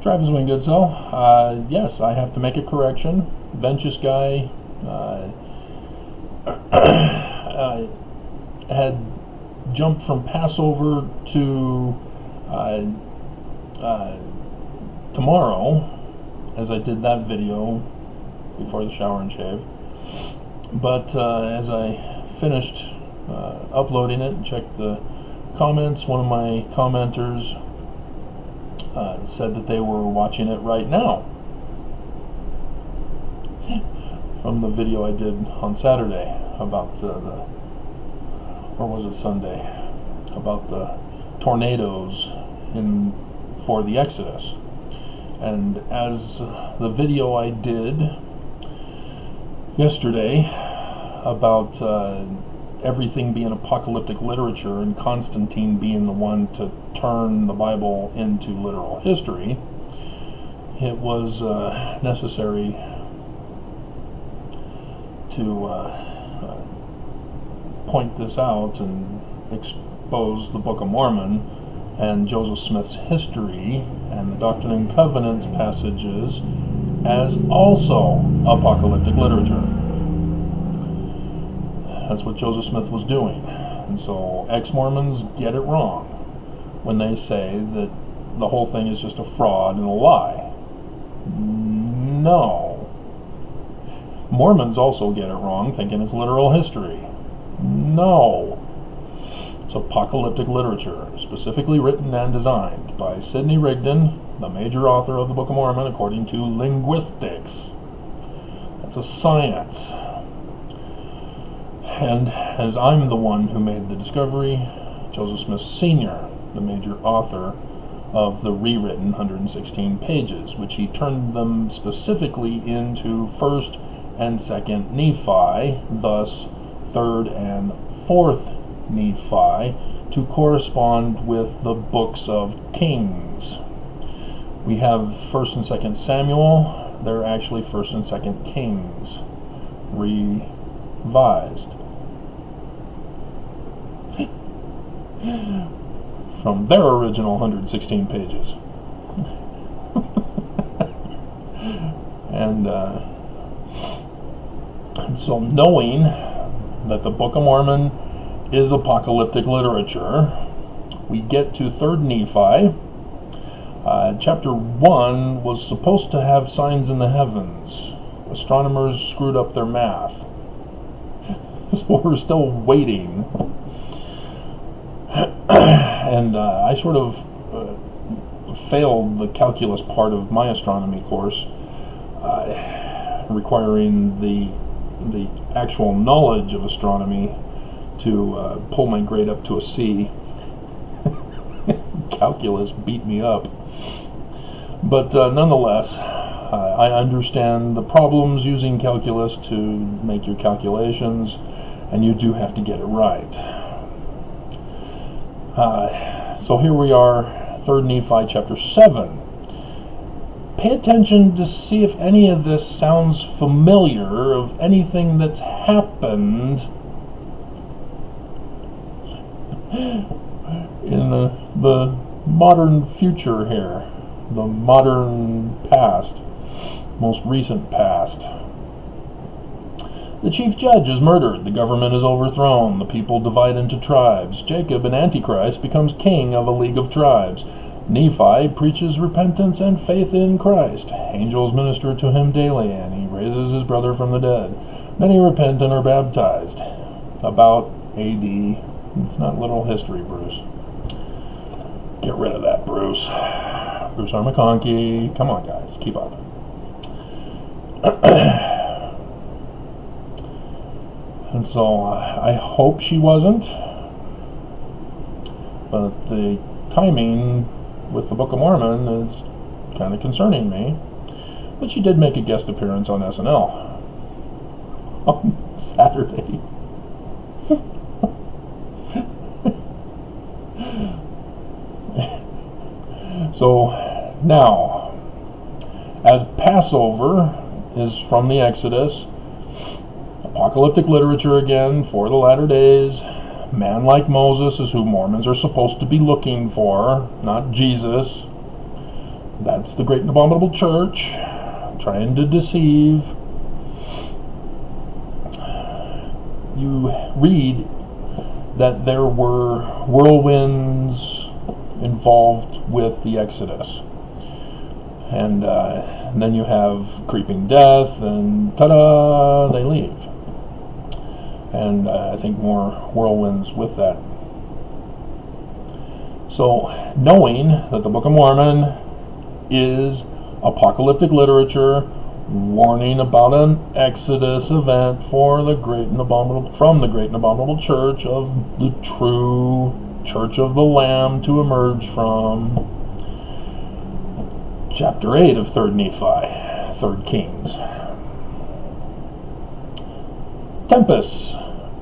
Travis Wingoodso, uh, yes, I have to make a correction. Ventures guy uh, uh, had jumped from Passover to uh, uh, tomorrow, as I did that video before the shower and shave. But uh, as I finished uploading it and checked the comments, one of my commenters uh, said that they were watching it right now from the video I did on Saturday about uh, the, or was it Sunday, about the tornadoes in for the Exodus. And as the video I did yesterday about uh, everything being apocalyptic literature and Constantine being the one to turn the Bible into literal history, it was uh, necessary to uh, uh, point this out and expose the Book of Mormon and Joseph Smith's history and the Doctrine and Covenants passages as also apocalyptic literature. That's what Joseph Smith was doing. And so ex Mormons get it wrong when they say that the whole thing is just a fraud and a lie. No. Mormons also get it wrong, thinking it's literal history. No. It's apocalyptic literature, specifically written and designed by Sidney Rigdon, the major author of the Book of Mormon, according to linguistics. That's a science. And as I'm the one who made the discovery, Joseph Smith Sr., the major author of the rewritten 116 pages, which he turned them specifically into 1st and 2nd Nephi, thus 3rd and 4th Nephi, to correspond with the books of Kings. We have 1st and 2nd Samuel, they're actually 1st and 2nd Kings, revised. from their original 116 pages. and, uh, and so, knowing that the Book of Mormon is apocalyptic literature, we get to 3rd Nephi. Uh, chapter 1 was supposed to have signs in the heavens. Astronomers screwed up their math. so we're still waiting and uh, I sort of uh, failed the calculus part of my astronomy course, uh, requiring the the actual knowledge of astronomy to uh, pull my grade up to a C. calculus beat me up, but uh, nonetheless. I understand the problems using calculus to make your calculations, and you do have to get it right. Uh, so here we are, 3rd Nephi chapter 7. Pay attention to see if any of this sounds familiar of anything that's happened in the, the modern future here, the modern past, most recent past. The chief judge is murdered, the government is overthrown, the people divide into tribes. Jacob, an antichrist, becomes king of a league of tribes. Nephi preaches repentance and faith in Christ. Angels minister to him daily, and he raises his brother from the dead. Many repent and are baptized. About AD. It's not little history, Bruce. Get rid of that, Bruce. Bruce R. McConkie. Come on, guys. Keep up. And so uh, I hope she wasn't. But the timing with the Book of Mormon is kind of concerning me. But she did make a guest appearance on SNL on Saturday. so now, as Passover is from the Exodus, apocalyptic literature again for the latter days. Man like Moses is who Mormons are supposed to be looking for, not Jesus. that's the great and abominable church trying to deceive. You read that there were whirlwinds involved with the Exodus. And, uh, and then you have creeping death, and ta da, they leave. And uh, I think more whirlwinds with that. So, knowing that the Book of Mormon is apocalyptic literature warning about an exodus event for the great and abominable from the great and abominable church of the true church of the lamb to emerge from chapter 8 of 3rd nephi 3rd kings tempests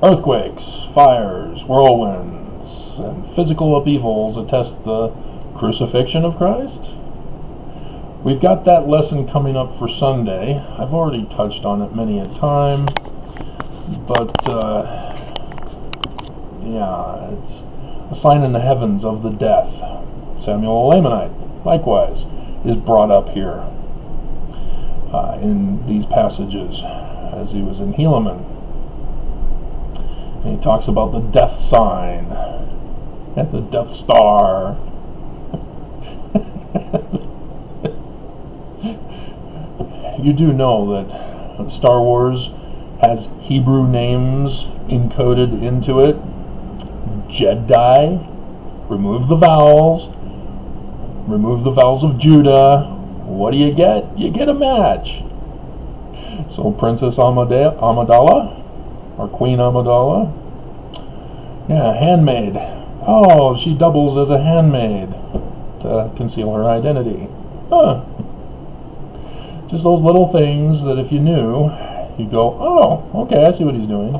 earthquakes fires whirlwinds and physical upheavals attest the crucifixion of christ We've got that lesson coming up for Sunday. I've already touched on it many a time, but uh, yeah, it's a sign in the heavens of the death. Samuel Lamanite, likewise, is brought up here uh, in these passages as he was in Helaman. He talks about the death sign and the Death Star. you do know that Star Wars has Hebrew names encoded into it. Jedi, remove the vowels, remove the vowels of Judah. What do you get? You get a match. So Princess Amada- Amidala, or Queen Amidala, yeah, handmaid. Oh, she doubles as a handmaid to conceal her identity. Huh just those little things that if you knew, you'd go, oh, okay, I see what he's doing.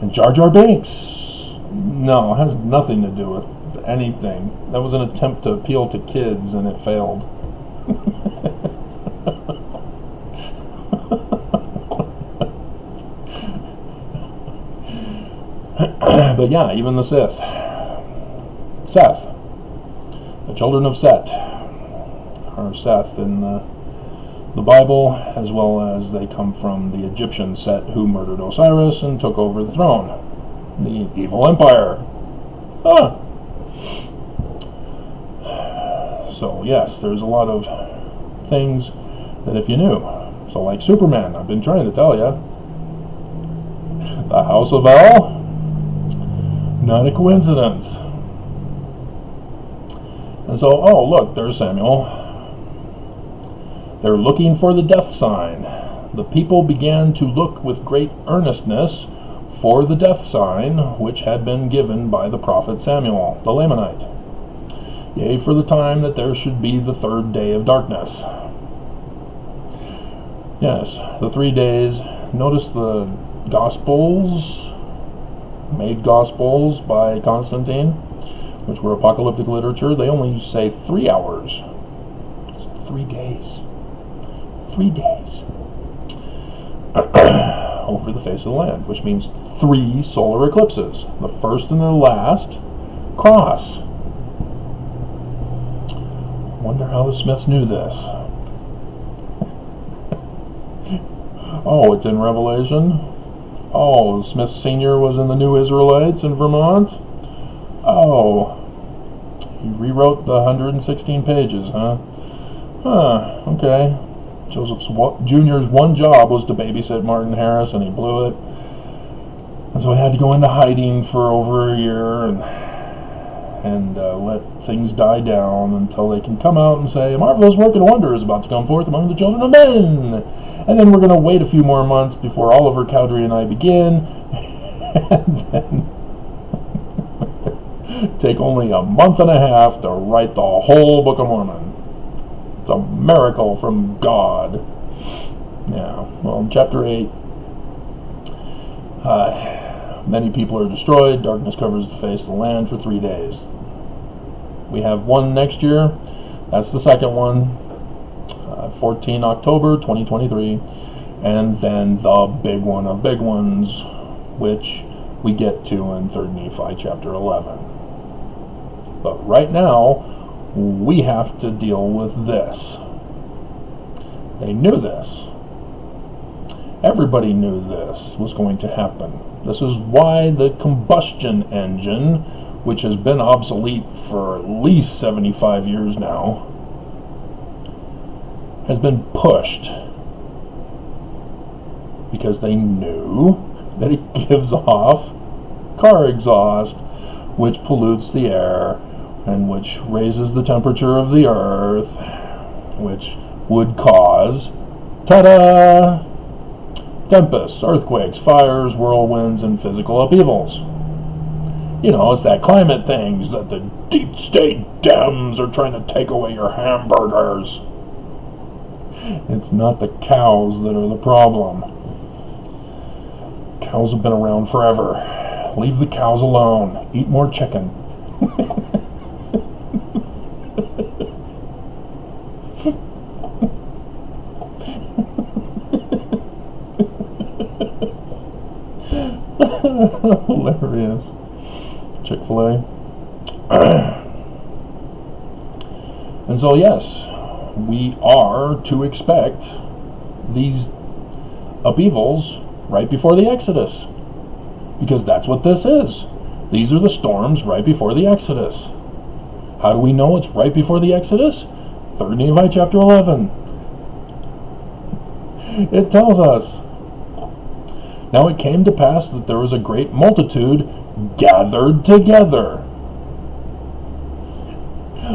And Jar Jar Binks, no, has nothing to do with anything. That was an attempt to appeal to kids, and it failed. but yeah, even the Sith. Seth. The children of Set. Or Seth in the the Bible, as well as they come from the Egyptian Set who murdered Osiris and took over the throne. The evil empire. So, yes, there's a lot of things that if you knew. So, like Superman, I've been trying to tell you. The House of El? Not a coincidence. And so, oh, look, there's Samuel they're looking for the death sign. The people began to look with great earnestness for the death sign which had been given by the prophet Samuel, the Lamanite. Yea, for the time that there should be the third day of darkness. Yes, the three days. Notice the Gospels, made Gospels by Constantine, which were apocalyptic literature. They only say three hours. three days three days over the face of the land, which means three solar eclipses. The first and the last cross. Wonder how the Smiths knew this. oh, it's in Revelation. Oh, Smith Sr. was in the New Israelites in Vermont. Oh, he rewrote the 116 pages, huh? Huh, okay. Joseph Jr.'s one job was to babysit Martin Harris, and he blew it. And so he had to go into hiding for over a year and and uh, let things die down until they can come out and say, a marvelous work and wonder is about to come forth among the children of men. And then we're going to wait a few more months before Oliver Cowdery and I begin. and then take only a month and a half to write the whole Book of Mormon. It's a miracle from God. Yeah, well, chapter 8. Uh, many people are destroyed. Darkness covers the face of the land for three days. We have one next year. That's the second one. Uh, 14 October 2023. And then the big one of big ones, which we get to in 3rd Nephi chapter 11. But right now, we have to deal with this. They knew this. Everybody knew this was going to happen. This is why the combustion engine, which has been obsolete for at least 75 years now, has been pushed because they knew that it gives off car exhaust, which pollutes the air and which raises the temperature of the earth, which would cause, ta-da, tempests, earthquakes, fires, whirlwinds, and physical upheavals. You know, it's that climate things that the deep state Dems are trying to take away your hamburgers. It's not the cows that are the problem. Cows have been around forever. Leave the cows alone. Eat more chicken. Hilarious. Chick fil A. and so, yes, we are to expect these upheavals right before the Exodus. Because that's what this is. These are the storms right before the Exodus. How do we know it's right before the Exodus? 3rd Nephi chapter 11. It tells us. Now it came to pass that there was a great multitude gathered together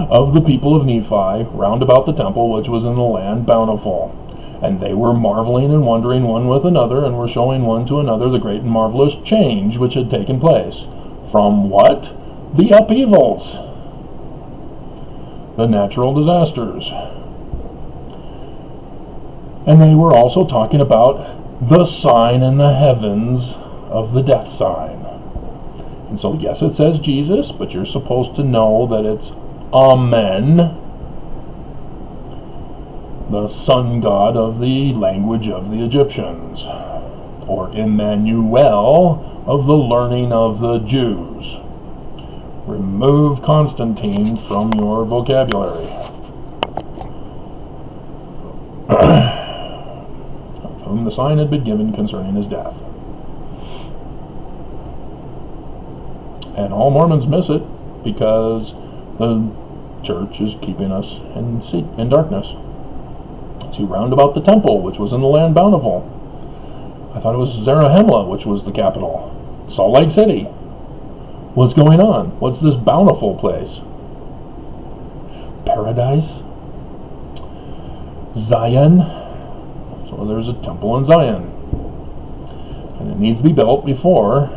of the people of Nephi round about the temple which was in the land bountiful. And they were marveling and wondering one with another, and were showing one to another the great and marvelous change which had taken place. From what? The upheavals, the natural disasters. And they were also talking about the sign in the heavens of the death sign. And so, yes, it says Jesus, but you're supposed to know that it's Amen, the sun god of the language of the Egyptians, or Emmanuel of the learning of the Jews. Remove Constantine from your vocabulary. of whom the sign had been given concerning his death. And all Mormons miss it because the church is keeping us in, in darkness. See, round about the temple, which was in the land bountiful. I thought it was Zarahemla, which was the capital. Salt Lake City. What's going on? What's this bountiful place? Paradise? Zion? So there's a temple in Zion. And it needs to be built before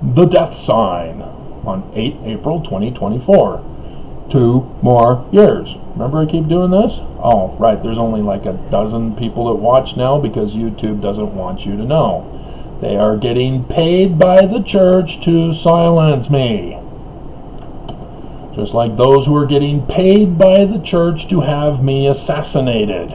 the death sign on 8 April 2024 two more years. Remember I keep doing this? Oh, right, there's only like a dozen people that watch now because YouTube doesn't want you to know. They are getting paid by the church to silence me. Just like those who are getting paid by the church to have me assassinated.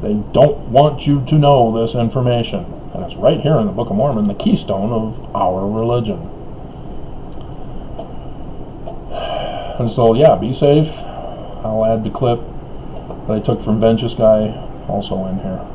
They don't want you to know this information. And it's right here in the Book of Mormon, the keystone of our religion. And so, yeah, be safe. I'll add the clip that I took from Vengeance Guy also in here.